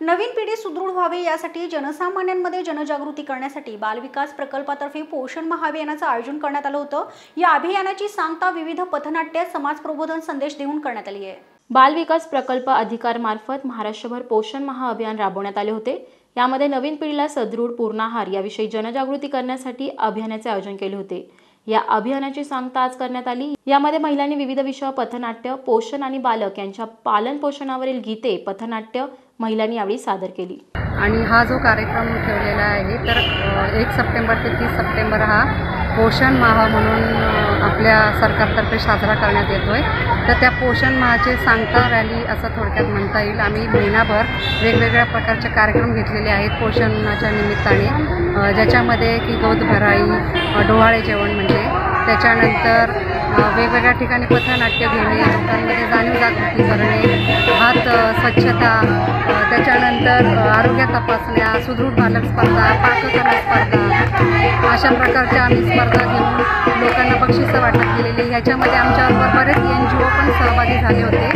नवीन पिढी सुदृढ व्हावी यासाठी जनसामान्यांमध्ये जनजागृती करण्यासाठी बालविकास प्रकल्पातर्फे पोषण महाअभियानाचं आयोजन करण्यात आलं होतं. या अभियानाची सांगता विविध पथनाट्य समाज प्रबोधन संदेश देऊन करण्यात आली आहे. बालविकास प्रकल्प अधिकारमार्फत महाराष्ट्रभर पोषण महाअभियान राबवण्यात आले होते. यामध्ये नवीन पिढीला सदृढ पूर्णाहार याविषयी जनजागृती करण्यासाठी अभियानाचे आयोजन केले होते. या अभियानाची सांगता आज करण्यात आली. यामध्ये महिलांनी विविध विषय पथनाट्य पोषण आणि बालक यांच्या पालन पोषणावरील गीते पथनाट्य महिलांनी यावेळी सादर केली. आणि हा जो कार्यक्रम ठेवलेला आहे तर एक सप्टेंबर ते तीस सप्टेंबर हा पोषण माह म्हणून आपल्या सरकारतर्फे साजरा करण्यात येतो आहे तर त्या पोषण महाचे सांगता रॅली असं थोडक्यात म्हणता येईल. आम्ही महिनाभर वेगवेगळ्या प्रकारचे कार्यक्रम घेतलेले आहेत पोषणाच्या निमित्ताने. ज्याच्यामध्ये की दूध भराई डोहाळे जेवण म्हणजे त्याच्यानंतर वेगवेगळ्या ठिकाणी पथनाट्य घेणे लोकांमध्ये जाणीव जागृती करणे स्वच्छता त्याच्यानंतर आरोग्य तपासण्या सुदृढ बालक स्पर्धा पाककला स्पर्धा अशा प्रकारच्या आम्ही स्पर्धा घेऊन लोकांना बक्षिसं वाटप केलेली. ह्याच्यामध्ये आमच्याबरोबर बरेच एन जी ओ पण सहभागी झाले होते.